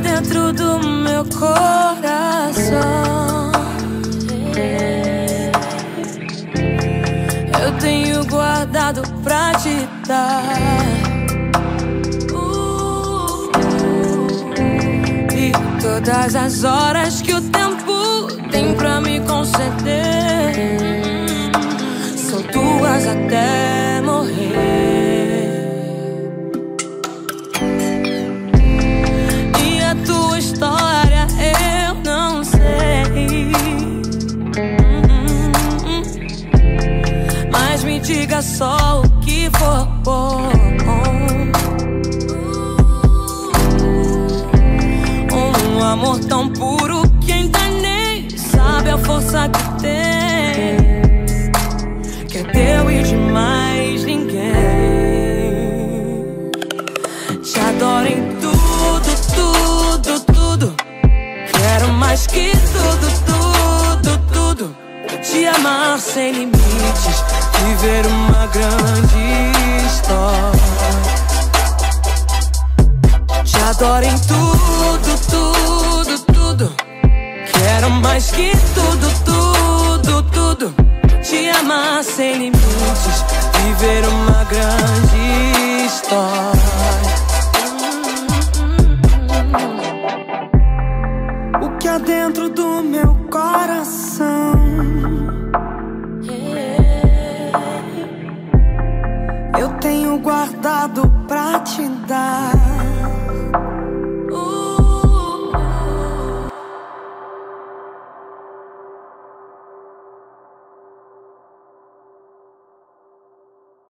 dentro do meu coração. Eu tenho guardado pra te dar. E todas as horas que o tempo tem pra me conceder são tuas até diga só o que for bom. Um amor tão puro que ainda nem sabe a força que tem. Que é teu e de mais ninguém. Te adoro em tudo, sem limites. Viver uma grande história. Te adoro em tudo, tudo, tudo. Quero mais que tudo, tudo, tudo. Te amar sem limites. Viver uma grande história. O que há dentro do meu coração? Tenho guardado pra te dar.